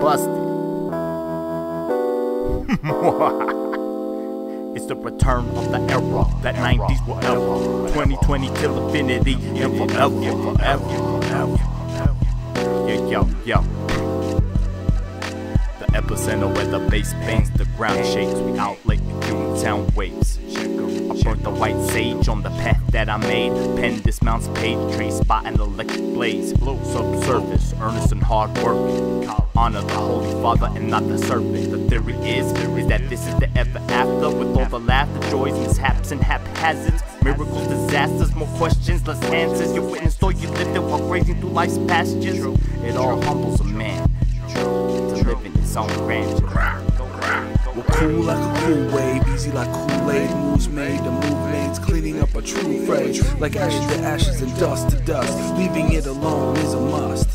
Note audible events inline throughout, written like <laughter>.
busted. <laughs> it's the return of the era that 90s will ever. 2020 till infinity and forever, forever, forever. Yeah, yo, yo. The epicenter where the bass bangs, the ground shakes. We out like the sound waves. Burnt the white sage on the path that I made. Pen dismounts page, trace spot an electric blaze. Subsurface, earnest and hard working. Honor the Holy Father and not the serpent. The theory is, is that this is the ever after with all the laughter, joys, mishaps, and haphazards. Miracles, disasters, more questions, less answers. You witnessed or you lived it while grazing through life's pastures. It all humbles a man to live in his own grandeur. Cool like a cool wave, easy like Kool-Aid. Moves made, the move movements cleaning up a true phrase. Like ashes to ashes and dust to dust. Leaving it alone is a must.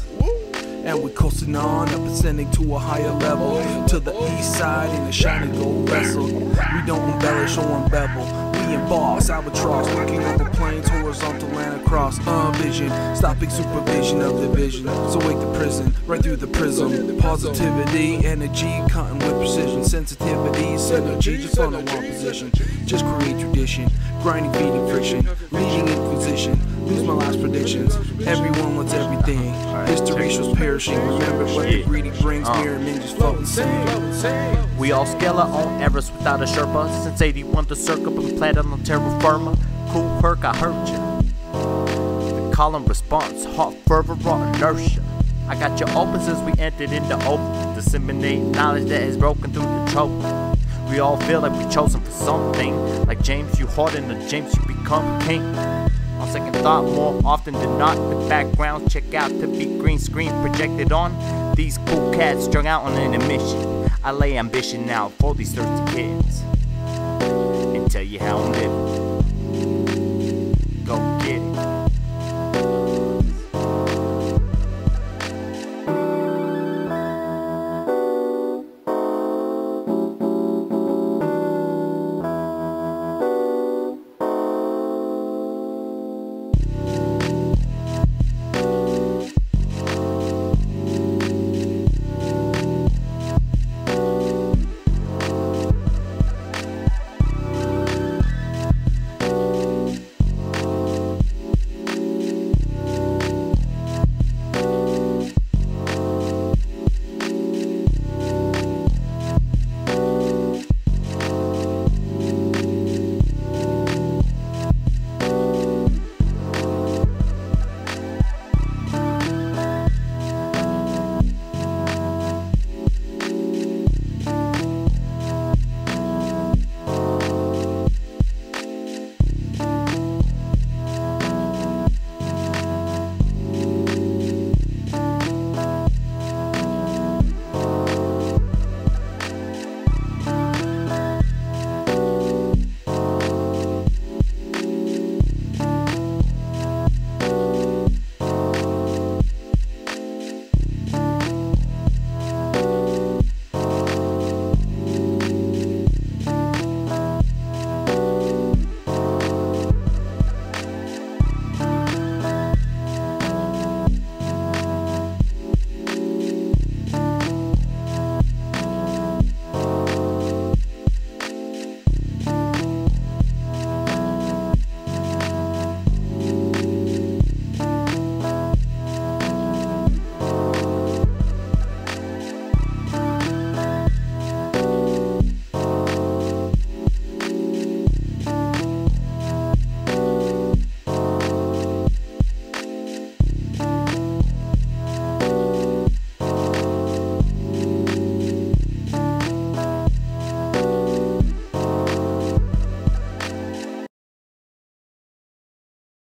And we're coasting on, up ascending to a higher level. To the east side in a shiny gold vessel. We don't embellish or unbevel. We emboss, albatross, looking over planes, horizontal and across. Uh, vision, stopping supervision of the vision. So wake the prison, right through the prism. Positivity, energy, cutting with precision. Sensitivity, synergy, just on the one position. Just create tradition, grinding, feeding friction, leading inquisition. Lose my last predictions. Everyone wants everything. History shows perishing. Remember what the greedy brings. Uh. Mirror ninjas floating same. We all scale our own Everest without a Sherpa. Since 81, the circle been planted on terra firma. Cool perk, I heard ya. The call and response, hot fervor, raw inertia. I got you open since we entered into open. Disseminate knowledge that has broken through the trope. We all feel like we chosen for something. Like James, you harden the James, you become king. On second thought, more often than not, the backgrounds check out to be green screen projected on. These cool cats strung out on an admission. I lay ambition out for these thirsty kids and tell you how I'm living.